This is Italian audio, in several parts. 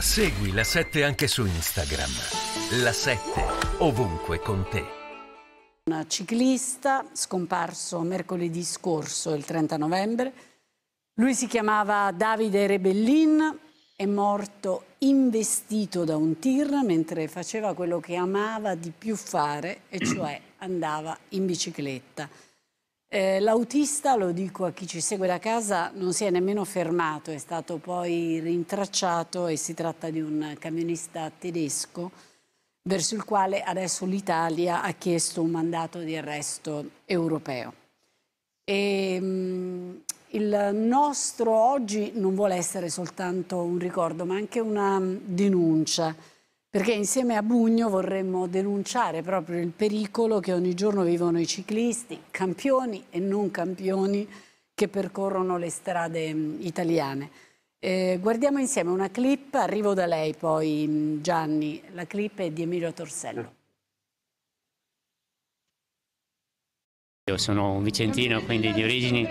Segui la 7 anche su Instagram. La 7 ovunque con te. Un ciclista scomparso mercoledì scorso, il 30 novembre. Lui si chiamava Davide Rebellin, è morto investito da un tir mentre faceva quello che amava di più fare, e cioè andava in bicicletta. Eh, l'autista, lo dico a chi ci segue da casa, non si è nemmeno fermato, è stato poi rintracciato e si tratta di un camionista tedesco verso il quale adesso l'Italia ha chiesto un mandato di arresto europeo. E, ehm, mh, il nostro oggi non vuole essere soltanto un ricordo, ma anche una denuncia perché insieme a Bugno vorremmo denunciare proprio il pericolo che ogni giorno vivono i ciclisti, campioni e non campioni che percorrono le strade italiane. Eh, guardiamo insieme una clip, arrivo da lei poi Gianni, la clip è di Emilio Torsello. Io sono un vicentino, quindi di origini,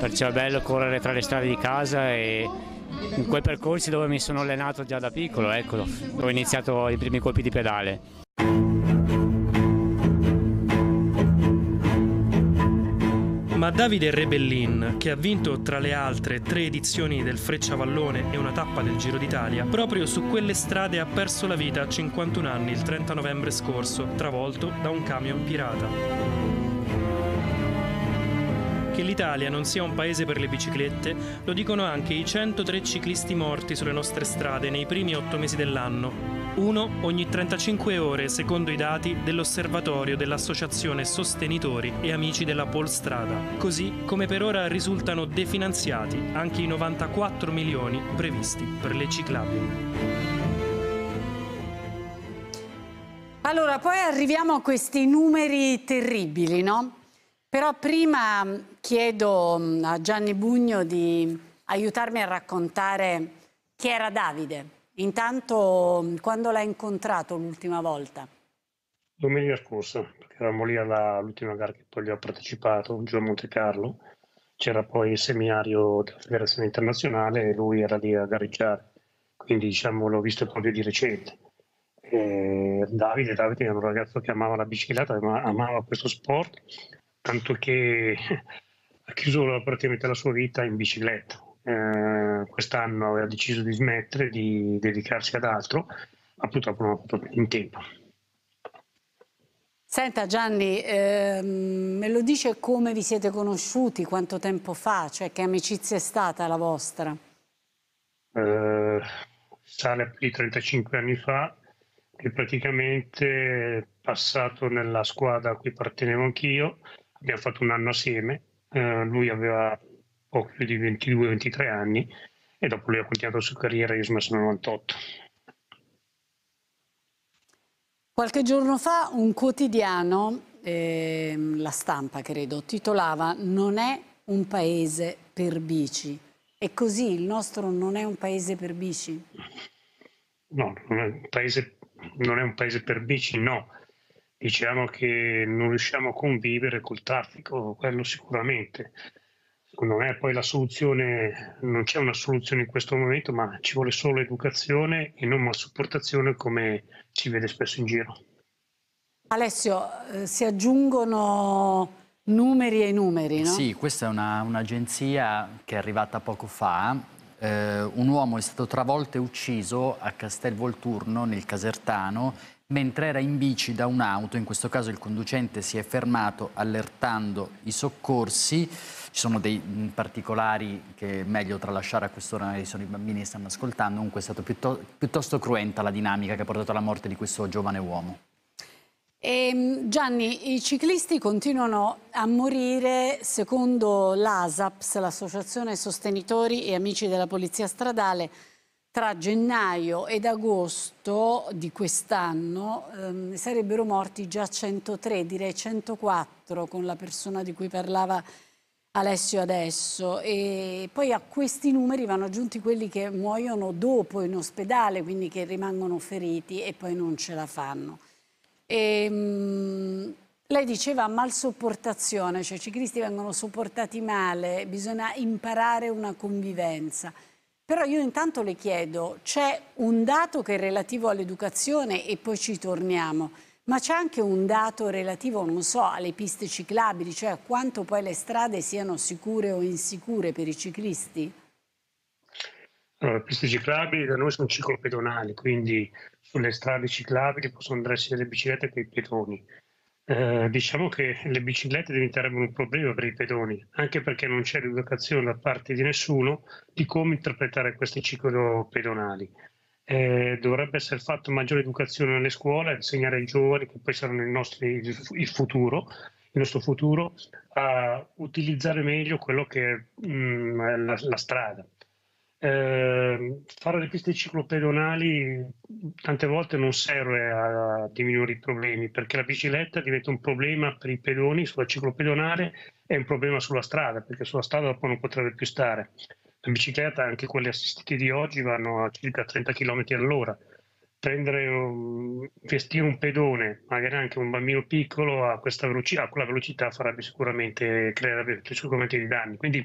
perciò è bello correre tra le strade di casa e in quei percorsi dove mi sono allenato già da piccolo, ecco, dove ho iniziato i primi colpi di pedale. Ma Davide Rebellin, che ha vinto tra le altre tre edizioni del Frecciavallone e una tappa del Giro d'Italia, proprio su quelle strade ha perso la vita a 51 anni il 30 novembre scorso, travolto da un camion pirata. Che l'Italia non sia un paese per le biciclette lo dicono anche i 103 ciclisti morti sulle nostre strade nei primi otto mesi dell'anno. Uno ogni 35 ore, secondo i dati dell'osservatorio dell'Associazione Sostenitori e Amici della Polstrada. Così come per ora risultano definanziati anche i 94 milioni previsti per le ciclabili. Allora, poi arriviamo a questi numeri terribili, no? Però prima chiedo mm, a Gianni Bugno di aiutarmi a raccontare chi era Davide. Intanto, mm, quando l'ha incontrato l'ultima volta? Domenica scorsa, perché eravamo lì all'ultima gara che poi gli ho partecipato, giù a Monte Carlo. C'era poi il seminario della Federazione Internazionale e lui era lì a gareggiare. Quindi diciamo l'ho visto proprio di recente. E Davide, Davide era un ragazzo che amava la bicicletta, amava questo sport tanto che ha chiuso praticamente la sua vita in bicicletta. Eh, quest'anno aveva deciso di smettere, di dedicarsi ad altro, ma purtroppo non ha fatto in tempo. Senta Gianni, ehm, me lo dice come vi siete conosciuti, quanto tempo fa, cioè che amicizia è stata la vostra? Eh, sale più di 35 anni fa, che praticamente passato nella squadra a cui appartenevo anch'io, abbiamo fatto un anno assieme, eh, lui aveva poco più di 22-23 anni e dopo lui ha continuato la sua carriera, io smesso nel 98. Qualche giorno fa un quotidiano, eh, la stampa credo, titolava Non è un paese per bici. E così il nostro non è un paese per bici? No, non è un paese, non è un paese per bici, no diciamo che non riusciamo a convivere col traffico, quello sicuramente. Secondo me poi la soluzione, non c'è una soluzione in questo momento, ma ci vuole solo educazione e non una supportazione come si vede spesso in giro. Alessio, eh, si aggiungono numeri ai numeri, no? Sì, questa è un'agenzia che è arrivata poco fa. Eh, un uomo è stato travolto e ucciso a Castelvolturno, nel Casertano, mentre era in bici da un'auto, in questo caso il conducente si è fermato allertando i soccorsi. Ci sono dei particolari che è meglio tralasciare a quest'ora, magari sono i bambini che stanno ascoltando, comunque è stata piuttosto, piuttosto cruenta la dinamica che ha portato alla morte di questo giovane uomo. E, ehm, Gianni, i ciclisti continuano a morire secondo l'ASAPS, l'Associazione Sostenitori e Amici della Polizia Stradale, tra gennaio ed agosto di quest'anno ehm, sarebbero morti già 103, direi 104 con la persona di cui parlava Alessio adesso e poi a questi numeri vanno aggiunti quelli che muoiono dopo in ospedale, quindi che rimangono feriti e poi non ce la fanno. E, ehm, mh, lei diceva malsopportazione, cioè i ciclisti vengono sopportati male, bisogna imparare una convivenza. Però io intanto le chiedo, c'è un dato che è relativo all'educazione e poi ci torniamo, ma c'è anche un dato relativo, non so, alle piste ciclabili, cioè a quanto poi le strade siano sicure o insicure per i ciclisti? Allora, le piste ciclabili da noi sono ciclopedonali, quindi sulle strade ciclabili possono andare sia le biciclette che i pedoni. Eh, diciamo che le biciclette diventerebbero un problema per i pedoni, anche perché non c'è l'educazione da parte di nessuno di come interpretare questi ciclopedonali. Eh, dovrebbe essere fatta maggiore educazione nelle scuole, insegnare ai giovani, che poi saranno il, nostro, il futuro, il nostro futuro, a utilizzare meglio quello che è mh, mm, la, la strada. Eh, fare le piste ciclopedonali tante volte non serve a diminuire i problemi perché la bicicletta diventa un problema per i pedoni sulla ciclopedonale e un problema sulla strada perché sulla strada dopo non potrebbe più stare. La bicicletta, anche quelle assistite di oggi, vanno a circa 30 km all'ora. Prendere un, vestire un pedone, magari anche un bambino piccolo, a, questa velocità, a quella velocità farebbe sicuramente, creerebbe sicuramente dei danni. Quindi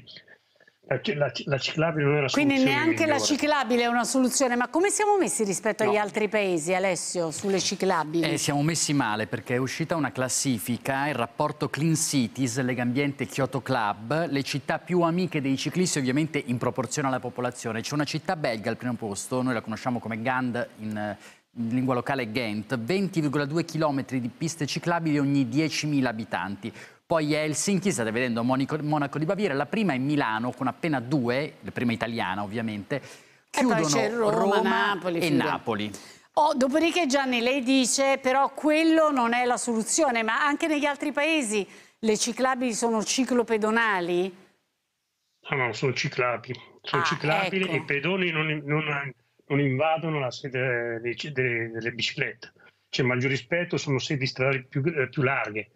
la, la, la, ciclabile non è la Quindi soluzione. Quindi neanche migliore. la ciclabile è una soluzione, ma come siamo messi rispetto no. agli altri paesi, Alessio, sulle ciclabili? Eh, siamo messi male perché è uscita una classifica, il rapporto Clean Cities, Legambiente Kyoto Club, le città più amiche dei ciclisti ovviamente in proporzione alla popolazione. C'è una città belga al primo posto, noi la conosciamo come Gand in, in lingua locale Ghent, 20,2 km di piste ciclabili ogni 10.000 abitanti. Poi Helsinki, state vedendo Monaco, Monaco di Baviera, la prima è Milano con appena due, la prima italiana ovviamente, chiudono Roma, Roma Napoli, e. Napoli. Oh, dopodiché Gianni, lei dice però quello non è la soluzione, ma anche negli altri paesi le ciclabili sono ciclopedonali? No, no, sono ciclabili. Sono ah, ciclabili ecco. e i pedoni non, non, non invadono la sede delle, delle biciclette. C'è maggior rispetto, sono sedi stradali più, eh, più larghe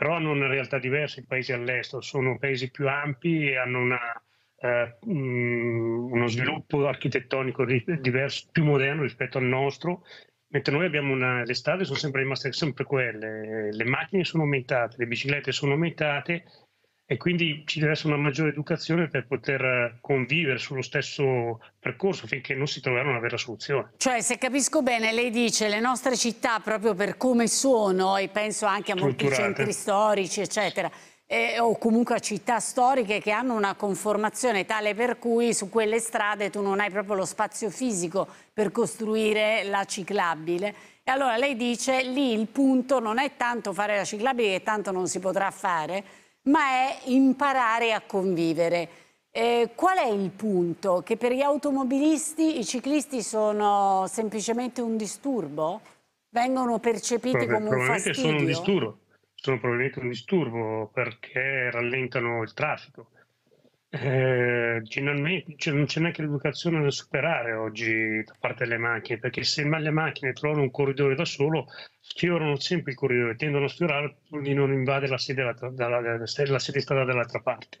però hanno una realtà diversa i paesi all'estero, sono paesi più ampi e hanno una, eh, mh, uno sviluppo architettonico diverso, più moderno rispetto al nostro, mentre noi abbiamo una, le strade sono sempre rimaste sempre quelle, le macchine sono aumentate, le biciclette sono aumentate e quindi ci deve essere una maggiore educazione per poter eh, convivere sullo stesso percorso finché non si troverà una vera soluzione. Cioè, se capisco bene, lei dice le nostre città proprio per come sono, e penso anche a molti centri storici, eccetera, eh, o comunque a città storiche che hanno una conformazione tale per cui su quelle strade tu non hai proprio lo spazio fisico per costruire la ciclabile. E allora lei dice lì il punto non è tanto fare la ciclabile che tanto non si potrà fare, ma è imparare a convivere. Eh, qual è il punto? Che per gli automobilisti i ciclisti sono semplicemente un disturbo? Vengono percepiti come un fastidio? Sono un disturbo, sono probabilmente un disturbo perché rallentano il traffico. Eh, cioè non c'è neanche l'educazione da superare oggi da parte delle macchine, perché se le macchine trovano un corridoio da solo, sfiorano sempre il corridoio, tendono a sfiorare pur di non invadere la sede, dalla, dalla, la sede strada dall'altra parte.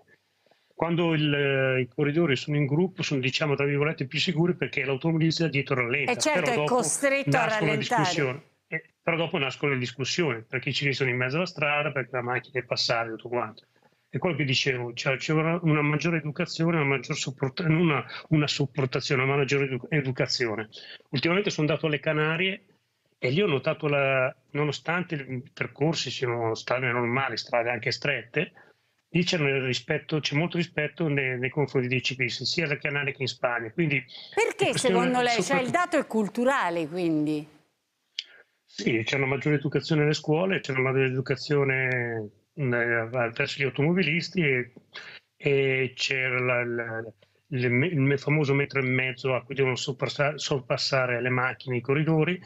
Quando il, i corridori sono in gruppo sono diciamo tra virgolette più sicuri perché l'automobilista dietro rallenta. E certo però è costretto a rallentare. Eh, però dopo nascono le discussioni perché ci sono in mezzo alla strada, perché la macchina è passata e tutto quanto è quello che dicevo, cioè c'è una maggiore educazione, una maggiore support- non una, una supportazione, ma una maggiore edu- educazione. Ultimamente sono andato alle Canarie e lì ho notato, la, nonostante i percorsi siano strade normali, strade anche strette, lì c'è, rispetto, c'è molto rispetto nei, nei, confronti dei ciclisti, sia alle Canarie che in Spagna. Quindi, Perché secondo lei? Cioè, il dato è culturale, quindi? Sì, c'è una maggiore educazione nelle scuole, c'è una maggiore educazione verso gli automobilisti e, e c'era la, la, il, il, famoso metro e mezzo a cui devono sorpassare le macchine, i corridori,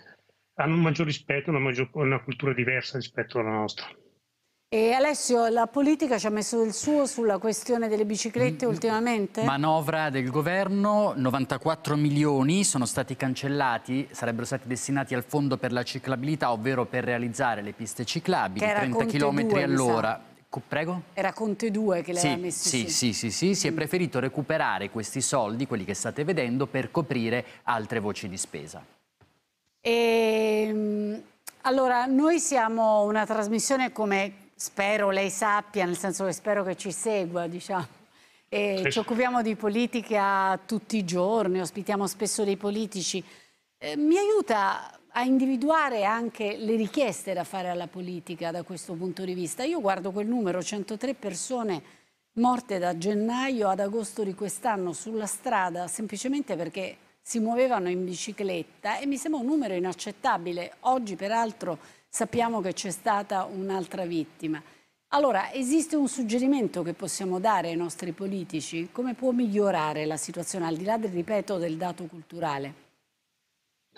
hanno un maggior rispetto, una, maggior, una cultura diversa rispetto alla nostra. E Alessio, la politica ci ha messo del suo sulla questione delle biciclette mm, ultimamente? Manovra del governo, 94 milioni sono stati cancellati, sarebbero stati destinati al fondo per la ciclabilità, ovvero per realizzare le piste ciclabili, 30 km all'ora. Prego? Era Conte 2 che le sì, messi sì, sì, sì, sì, si è preferito recuperare questi soldi, quelli che state vedendo, per coprire altre voci di spesa. E, ehm, allora, noi siamo una trasmissione come spero lei sappia, nel senso che spero che ci segua, diciamo. e Sì. ci occupiamo di politica tutti i giorni, ospitiamo spesso dei politici. Eh, mi aiuta a individuare anche le richieste da fare alla politica da questo punto di vista. Io guardo quel numero, 103 persone morte da gennaio ad agosto di quest'anno sulla strada semplicemente perché si muovevano in bicicletta e mi sembra un numero inaccettabile. Oggi peraltro sappiamo che c'è stata un'altra vittima. Allora, esiste un suggerimento che possiamo dare ai nostri politici? Come può migliorare la situazione, al di là del ripeto del dato culturale?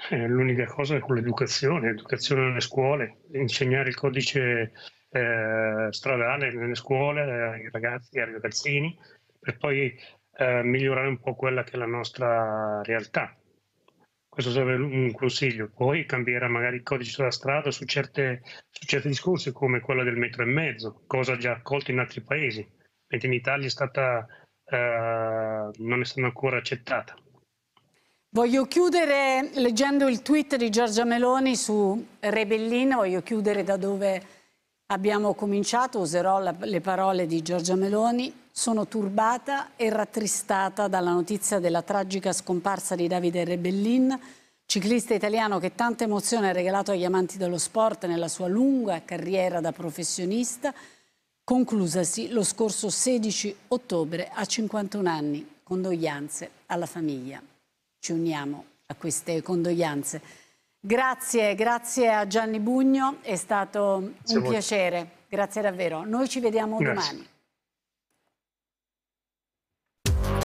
Eh, L'unica cosa è con l'educazione, l'educazione nelle scuole, insegnare il codice eh, stradale nelle scuole eh, ai ragazzi ai ragazzini per poi eh, migliorare un po' quella che è la nostra realtà. Questo sarebbe un consiglio. Poi cambiare magari il codice sulla strada su, certe, su certi discorsi come quello del metro e mezzo, cosa già accolta in altri paesi, mentre in Italia è stata, eh, non è stata ancora accettata. Voglio chiudere leggendo il tweet di Giorgia Meloni su Rebellin, voglio chiudere da dove abbiamo cominciato, userò la- le parole di Giorgia Meloni. Sono turbata e rattristata dalla notizia della tragica scomparsa di Davide Rebellin, ciclista italiano che tanta emozione ha regalato agli amanti dello sport nella sua lunga carriera da professionista, conclusasi lo scorso 16 ottobre a 51 anni. Condoglianze alla famiglia. Ci uniamo a queste condoglianze. Grazie, grazie a Gianni Bugno, è stato un piacere. Grazie davvero. Noi ci vediamo Grazie. domani.